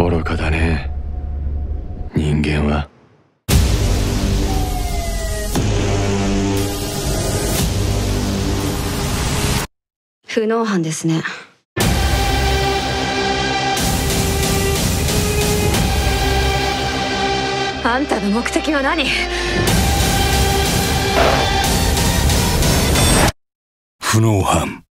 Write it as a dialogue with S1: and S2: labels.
S1: 愚かだね。人間は。
S2: 不能犯ですね。あんたの目的は何？
S3: 不能犯。